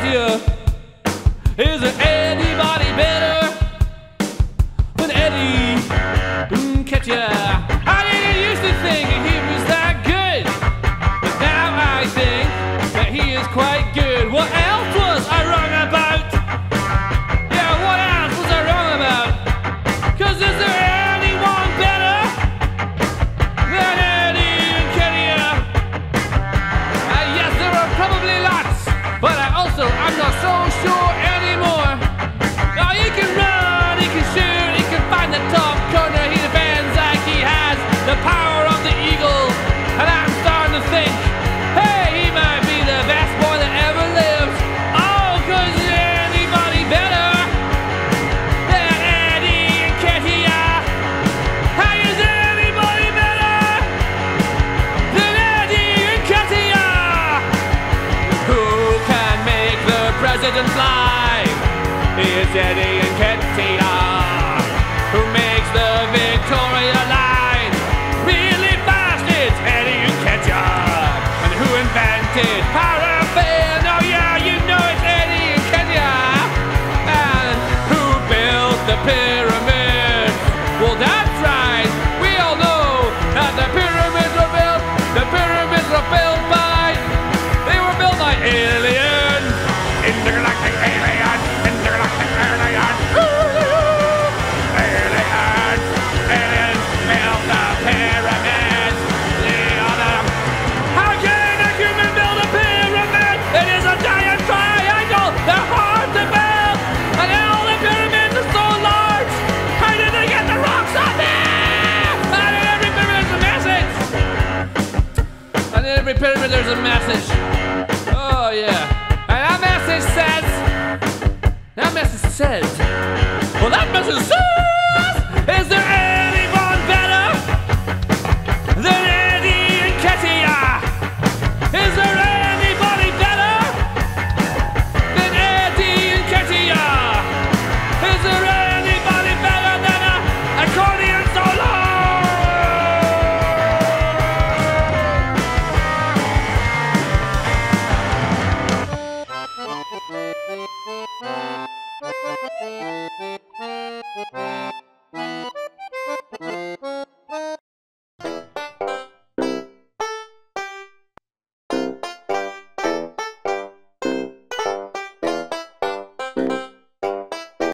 idea. Is there anybody better than Eddie? President's Live. He is Eddie Nketiah. every pyramid there's a message. Oh yeah. And that message says. That message says. Well, that message says. Is there Thank you.